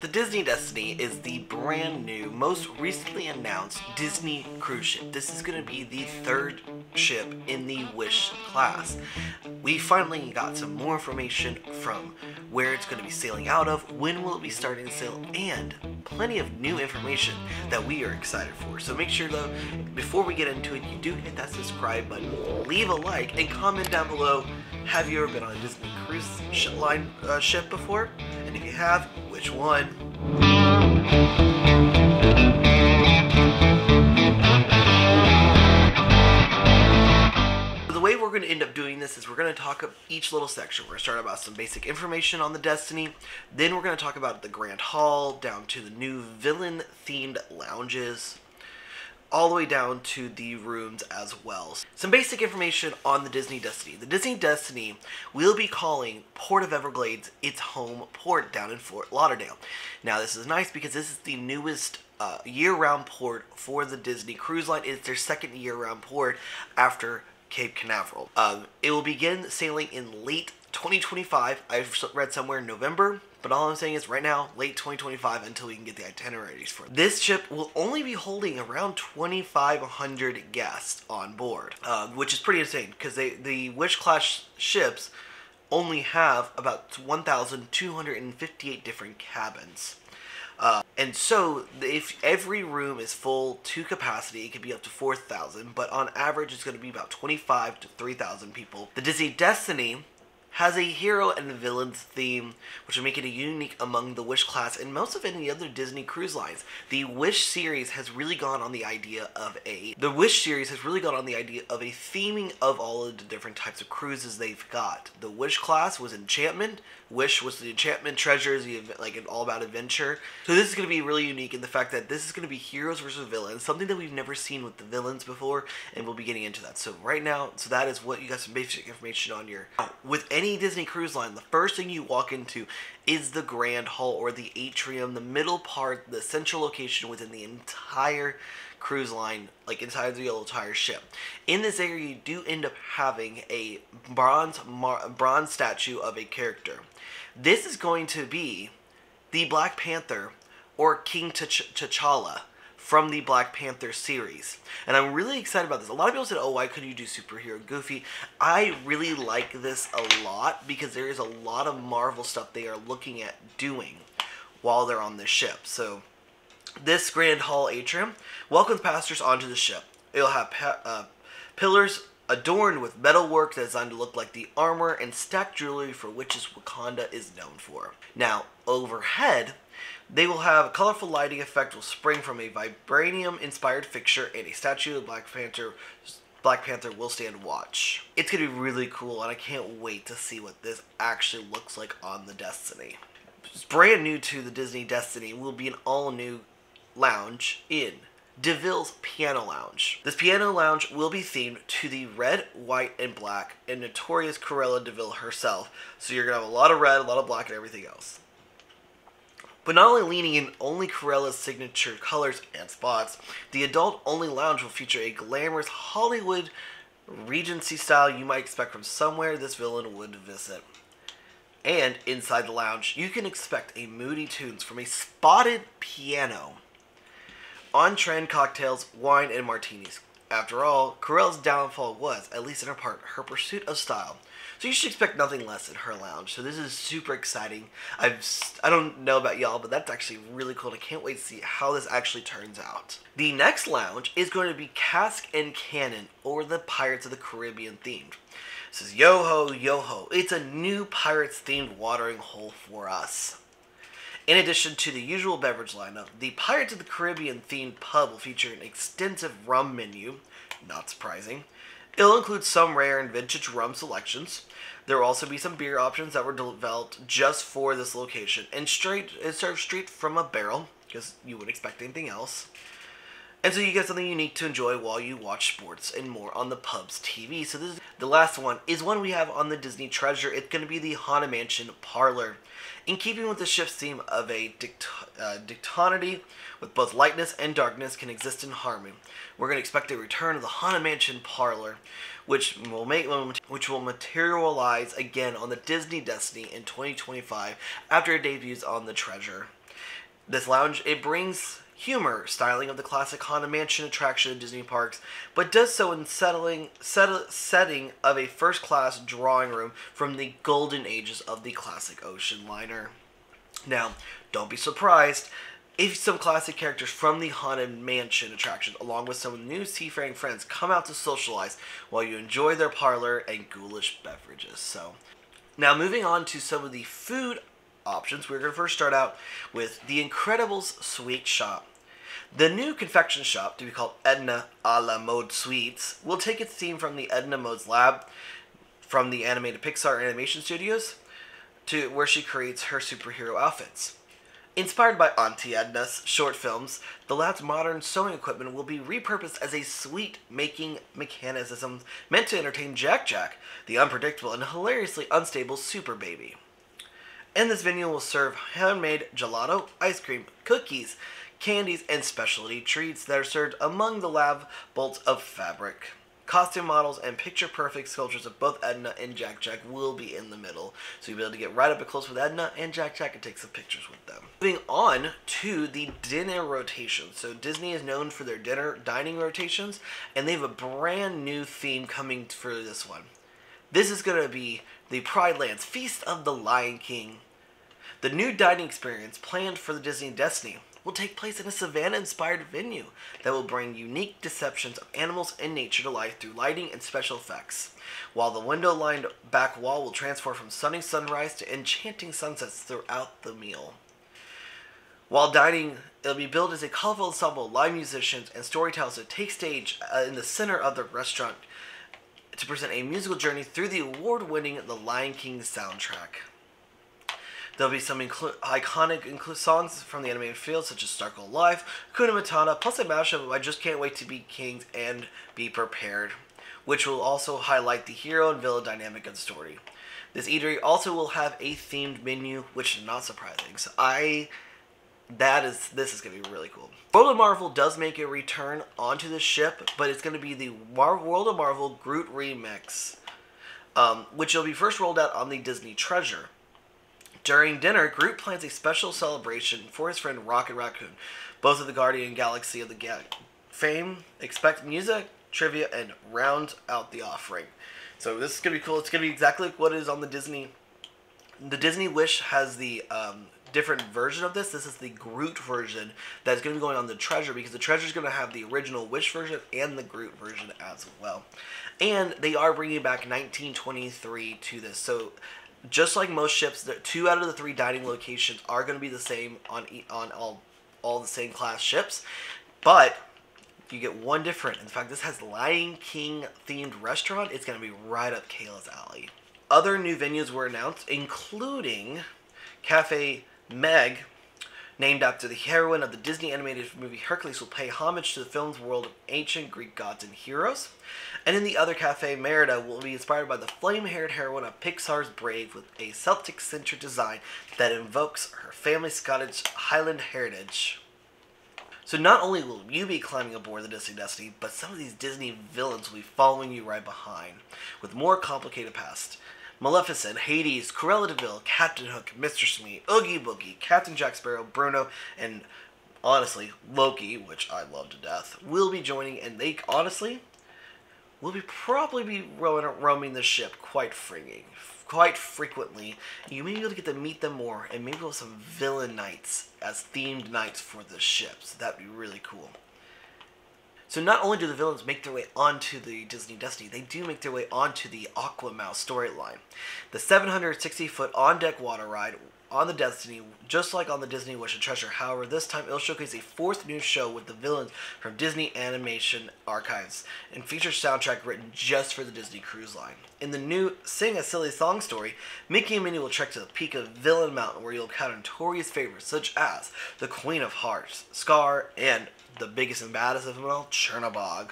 The Disney Destiny is the brand new, most recently announced Disney cruise ship. This is going to be the third ship in the Wish class. We finally got some more information from where it's going to be sailing out of, when will it be starting to sail, and plenty of new information that we are excited for. So make sure though, before we get into it, you do hit that subscribe button, leave a like, and comment down below, have you ever been on a Disney cruise sh line uh, ship before? And if you have, which one? the way we're going to end up doing this is we're going to talk about each little section. We're going to start about some basic information on the Destiny. Then we're going to talk about the Grand Hall, down to the new villain-themed lounges, all the way down to the rooms as well. Some basic information on the Disney Destiny. The Disney Destiny will be calling Port of Everglades its home port down in Fort Lauderdale. Now this is nice because this is the newest uh, year-round port for the Disney Cruise Line. It's their second year-round port after Cape Canaveral. Um, it will begin sailing in late 2025. I've read somewhere in November, but all I'm saying is right now, late 2025 until we can get the itineraries for it. This ship will only be holding around 2,500 guests on board, uh, which is pretty insane because they the Wish class ships only have about 1,258 different cabins. Uh, and so, if every room is full to capacity, it could be up to 4,000, but on average, it's going to be about 25 to 3,000 people. The Disney Destiny has a hero and villains theme, which will make it a unique among the Wish class and most of any other Disney cruise lines. The Wish series has really gone on the idea of a the Wish series has really gone on the idea of a theming of all of the different types of cruises they've got. The Wish class was enchantment, Wish was the enchantment treasures, the like all about adventure. So this is going to be really unique in the fact that this is going to be heroes versus villains, something that we've never seen with the villains before, and we'll be getting into that. So right now, so that is what you got some basic information on your with any any Disney cruise line, the first thing you walk into is the Grand Hall or the atrium, the middle part, the central location within the entire cruise line, like inside the entire ship. In this area, you do end up having a bronze bronze statue of a character. This is going to be the Black Panther or King T'Challa from the Black Panther series. And I'm really excited about this. A lot of people said, oh, why couldn't you do superhero Goofy? I really like this a lot because there is a lot of Marvel stuff they are looking at doing while they're on this ship. So this Grand Hall Atrium welcomes passengers onto the ship. It'll have uh, pillars adorned with metalwork designed to look like the armor and stacked jewelry for which Wakanda is known for. Now, overhead, they will have a colorful lighting effect will spring from a vibranium-inspired fixture and a statue of Black Panther Black Panther will stand watch. It's to be really cool and I can't wait to see what this actually looks like on the Destiny. It's brand new to the Disney Destiny will be an all-new lounge in De Vil's Piano Lounge. This piano lounge will be themed to the red, white, and black and notorious Cruella de Vil herself. So you're to have a lot of red, a lot of black, and everything else. But not only leaning in only Cruella's signature colors and spots, the adult-only lounge will feature a glamorous Hollywood Regency style you might expect from somewhere this villain would visit. And inside the lounge, you can expect a moody tunes from a spotted piano. On-trend cocktails, wine, and martinis. After all, Cruella's downfall was, at least in her part, her pursuit of style. So you should expect nothing less in her lounge. So this is super exciting. I've I don't know about y'all, but that's actually really cool. And I can't wait to see how this actually turns out. The next lounge is going to be Cask and Cannon, or the Pirates of the Caribbean themed. This is yo ho yo ho. It's a new Pirates themed watering hole for us. In addition to the usual beverage lineup, the Pirates of the Caribbean themed pub will feature an extensive rum menu, not surprising, It'll include some rare and vintage rum selections. There will also be some beer options that were developed just for this location and straight it's served straight from a barrel because you wouldn't expect anything else. And so you get something unique to enjoy while you watch sports and more on the pub's TV. So this is, the last one is one we have on the Disney Treasure. It's going to be the Haunted Mansion Parlor. In keeping with the shift theme of a dict uh, dictonity with both lightness and darkness can exist in harmony, we're going to expect a return of the Haunted Mansion Parlor, which will make which will materialize again on the Disney Destiny in 2025 after it debuts on the Treasure. This lounge it brings humor, styling of the classic Haunted Mansion attraction in Disney parks, but does so in settling set, setting of a first-class drawing room from the golden ages of the classic ocean liner. Now, don't be surprised if some classic characters from the Haunted Mansion attraction, along with some new seafaring friends, come out to socialize while you enjoy their parlor and ghoulish beverages. So, now moving on to some of the food options, we're going to first start out with the Incredibles Sweet Shop. The new confection shop, to be called Edna a la Mode Sweets, will take its theme from the Edna Mode's lab from the animated Pixar animation studios to where she creates her superhero outfits. Inspired by Auntie Edna's short films, the lab's modern sewing equipment will be repurposed as a sweet making mechanism meant to entertain Jack Jack, the unpredictable and hilariously unstable super baby. And this venue will serve handmade gelato, ice cream, cookies, candies, and specialty treats that are served among the lab bolts of fabric. Costume models and picture perfect sculptures of both Edna and Jack Jack will be in the middle, so you'll be able to get right up close with Edna and Jack Jack and take some pictures with them. Moving on to the dinner rotation. So Disney is known for their dinner dining rotations, and they have a brand new theme coming for this one. This is going to be the Pride Lands Feast of the Lion King. The new dining experience planned for the Disney Destiny will take place in a savannah inspired venue that will bring unique deceptions of animals and nature to life through lighting and special effects. While the window lined back wall will transform from sunny sunrise to enchanting sunsets throughout the meal. While dining, it'll be built as a colorful ensemble of live musicians and storytellers that take stage uh, in the center of the restaurant to present a musical journey through the award winning The Lion King soundtrack. There'll be some inclu- iconic inclu- songs from the animated field, such as Sparkle Life, Kuna Matata, plus a mashup of I Just Can't Wait to Be Kings and Be Prepared, which will also highlight the hero and villain dynamic of the story. This eatery also will have a themed menu, which is not surprising. So I, that is, this is going to be really cool. World of Marvel does make a return onto the ship, but it's going to be the Mar- World of Marvel Groot remix, um, which will be first rolled out on the Disney Treasure. During dinner, Groot plans a special celebration for his friend Rocket Raccoon, both of the Guardian Galaxy of the Ga- fame. Expect music, trivia, and round out the offering. So this is gonna be cool. It's gonna be exactly like what is on the Disney. The Disney Wish has the um, different version of this. This is the Groot version that's going to be going on the Treasure because the Treasure is going to have the original Wish version and the Groot version as well. And they are bringing back 1923 to this. So just like most ships, the two out of the three dining locations are going to be the same on on all all the same class ships, but you get one different. In fact, this has Lion King themed restaurant. It's going to be right up Kayla's alley. Other new venues were announced, including Cafe Meg, named after the heroine of the Disney animated movie Hercules, will pay homage to the film's world of ancient Greek gods and heroes. And in the other cafe, Merida will be inspired by the flame-haired heroine of Pixar's Brave with a Celtic-centered design that invokes her family's Scottish Highland heritage. So not only will you be climbing aboard the Disney Destiny, but some of these Disney villains will be following you right behind, with more complicated past. Maleficent, Hades, Cruella de Vil, Captain Hook, Mr. Smee, Oogie Boogie, Captain Jack Sparrow, Bruno, and honestly, Loki, which I love to death, will be joining, and they honestly will be probably be roaming, the ship quite freaking, quite frequently. You may be able to get to meet them more, and maybe we'll have some villain nights as themed nights for the ships. That'd be really cool. So not only do the villains make their way onto the Disney Destiny, they do make their way onto the Aquamouse storyline. The 760-foot on-deck water ride on the Destiny, just like on the Disney Wish and Treasure. However, this time it'll showcase a fourth new show with the villains from Disney Animation Archives and features soundtrack written just for the Disney Cruise Line. In the new Sing a Silly Song story, Mickey and Minnie will trek to the peak of Villain Mountain where you'll encounter notorious favorites such as the Queen of Hearts, Scar, and the biggest and baddest of them all, Chernabog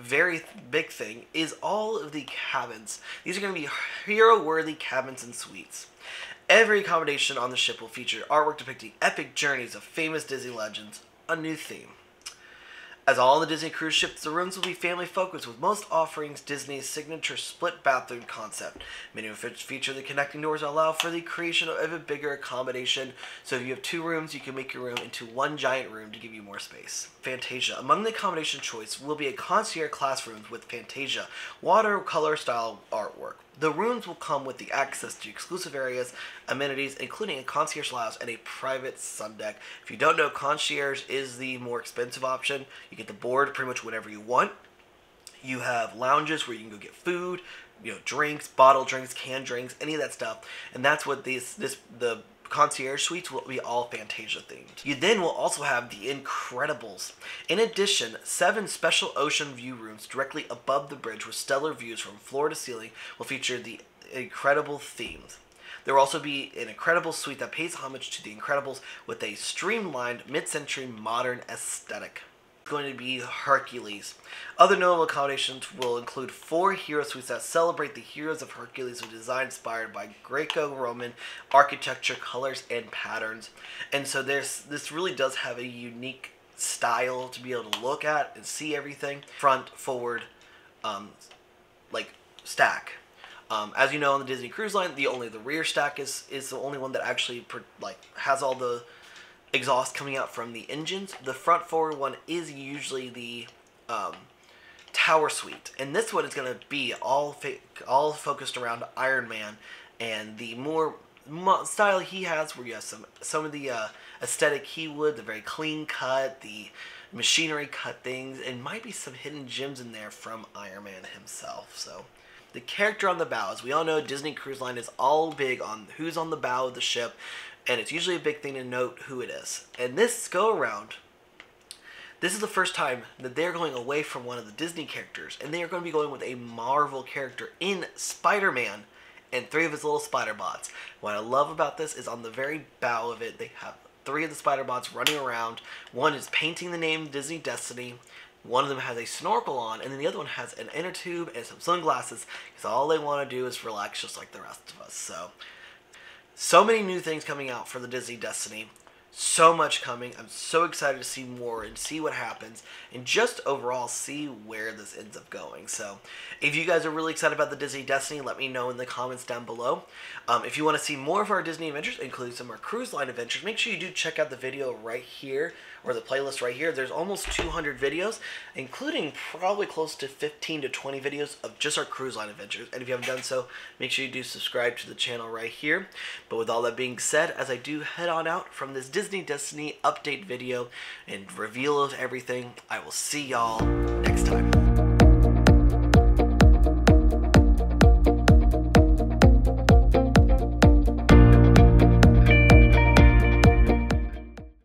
very big thing is all of the cabins. These are going to be hero worthy cabins and suites. Every accommodation on the ship will feature artwork depicting epic journeys of famous Disney legends, a new theme. As all the Disney cruise ships, the rooms will be family focused, with most offerings Disney's signature split bathroom concept. Many of which feature the connecting doors allow for the creation of a bigger accommodation. So if you have two rooms, you can make your room into one giant room to give you more space. Fantasia. Among the accommodation choice will be a concierge classrooms with Fantasia, watercolor style artwork. The rooms will come with the access to exclusive areas, amenities, including a concierge lounge and a private sun deck. If you don't know, concierge is the more expensive option. You get the board pretty much whatever you want. You have lounges where you can go get food, you know, drinks, bottle drinks, canned drinks, any of that stuff. And that's what these this the concierge suites will be all Fantasia themed. You then will also have the Incredibles. In addition, seven special ocean view rooms directly above the bridge with stellar views from floor to ceiling will feature the Incredible themes. There will also be an incredible suite that pays homage to the Incredibles with a streamlined mid-century modern aesthetic going to be Hercules. Other notable accommodations will include four hero suites that celebrate the heroes of Hercules with design inspired by Greco-Roman architecture, colors, and patterns. And so there's this really does have a unique style to be able to look at and see everything front, forward, um, like stack. Um, as you know, on the Disney Cruise Line, the only the rear stack is is the only one that actually like has all the exhaust coming out from the engines. The front forward one is usually the um, tower suite, and this one is going to be all all focused around Iron Man and the more style he has, where you have some some of the uh, aesthetic he would, the very clean cut, the machinery cut things, and might be some hidden gems in there from Iron Man himself. So. The character on the bow, as we all know, Disney Cruise Line is all big on who's on the bow of the ship, and it's usually a big thing to note who it is. And this go around, this is the first time that they're going away from one of the Disney characters, and they are going to be going with a Marvel character in Spider Man and three of his little spider bots. What I love about this is on the very bow of it, they have three of the spider bots running around. One is painting the name Disney Destiny. One of them has a snorkel on, and then the other one has an inner tube and some sunglasses because all they want to do is relax just like the rest of us. So so many new things coming out for the Disney Destiny. So much coming. I'm so excited to see more and see what happens and just overall see where this ends up going. So, if you guys are really excited about the Disney Destiny, let me know in the comments down below. Um, if you want to see more of our Disney adventures, including some of our cruise line adventures, make sure you do check out the video right here or the playlist right here. There's almost 200 videos, including probably close to 15 to 20 videos of just our cruise line adventures. And if you haven't done so, make sure you do subscribe to the channel right here. But with all that being said, as I do head on out from this Disney Destiny update video and reveal of everything, I will see y'all next time.